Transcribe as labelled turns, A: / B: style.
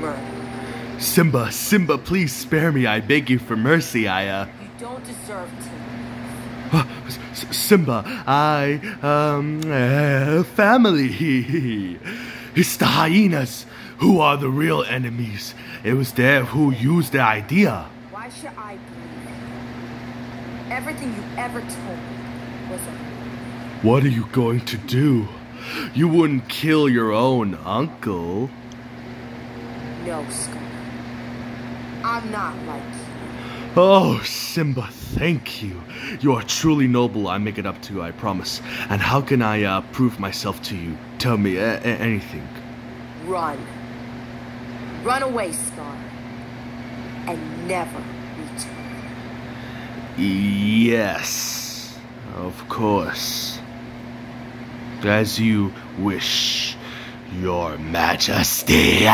A: murder.
B: Simba, Simba, please spare me. I beg you for mercy. I, uh.
A: You don't deserve to.
B: Simba, I, um, uh, family. It's the hyenas who are the real enemies. It was they who used the idea.
A: Why should I believe? Everything you ever told me was a
B: What are you going to do? You wouldn't kill your own uncle.
A: No, Scar. I'm not like you.
B: Oh, Simba, thank you. You are truly noble. I make it up to you, I promise. And how can I uh, prove myself to you? Tell me a- anything.
A: Run. Run away, Scar. And never return.
B: Yes, of course. As you wish, Your Majesty.